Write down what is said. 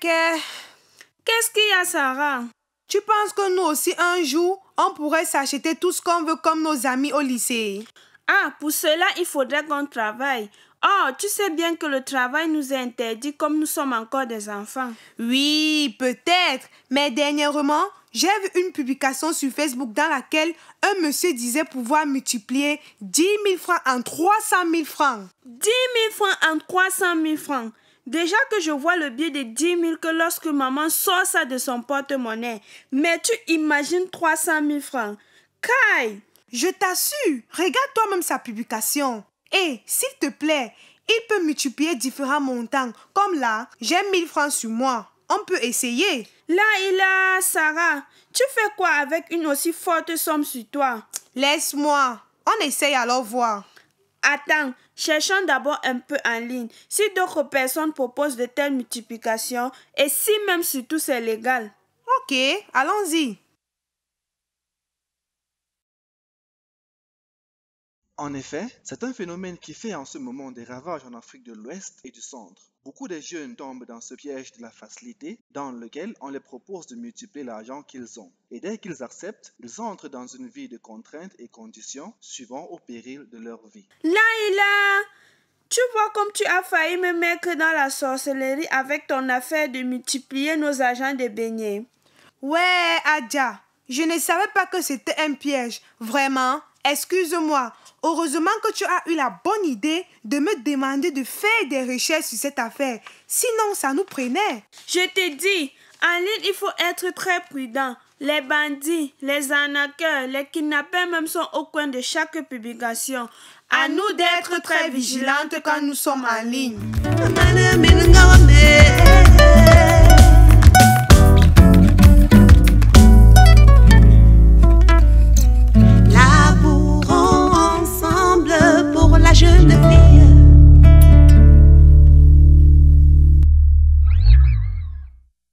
Qu'est-ce qu'il y a, Sarah? Tu penses que nous aussi, un jour, on pourrait s'acheter tout ce qu'on veut comme nos amis au lycée? Ah, pour cela, il faudrait qu'on travaille. Oh, tu sais bien que le travail nous est interdit comme nous sommes encore des enfants. Oui, peut-être. Mais dernièrement, j'ai vu une publication sur Facebook dans laquelle un monsieur disait pouvoir multiplier 10 000 francs en 300 000 francs. 10 000 francs en 300 000 francs. Déjà que je vois le biais de 10 000 que lorsque maman sort ça de son porte-monnaie. Mais tu imagines 300 000 francs. Kai! Je t'assure, regarde toi-même sa publication. Et, s'il te plaît, il peut multiplier différents montants. Comme là, j'ai 1000 francs sur moi. On peut essayer. Là, il Sarah. Tu fais quoi avec une aussi forte somme sur toi? Laisse-moi. On essaye alors voir. Attends, cherchons d'abord un peu en ligne. Si d'autres personnes proposent de telles multiplications et si même surtout c'est légal. Ok, allons-y. En effet, c'est un phénomène qui fait en ce moment des ravages en Afrique de l'Ouest et du Centre. Beaucoup de jeunes tombent dans ce piège de la facilité dans lequel on les propose de multiplier l'argent qu'ils ont. Et dès qu'ils acceptent, ils entrent dans une vie de contraintes et conditions suivant au péril de leur vie. Laïla, tu vois comme tu as failli me mettre dans la sorcellerie avec ton affaire de multiplier nos agents de beignets. Ouais, Adja, je ne savais pas que c'était un piège. Vraiment, excuse-moi. Heureusement que tu as eu la bonne idée de me demander de faire des recherches sur cette affaire. Sinon, ça nous prenait. Je te dis, en ligne, il faut être très prudent. Les bandits, les arnaqueurs, les kidnappeurs même sont au coin de chaque publication. À nous d'être très vigilantes quand nous sommes en ligne.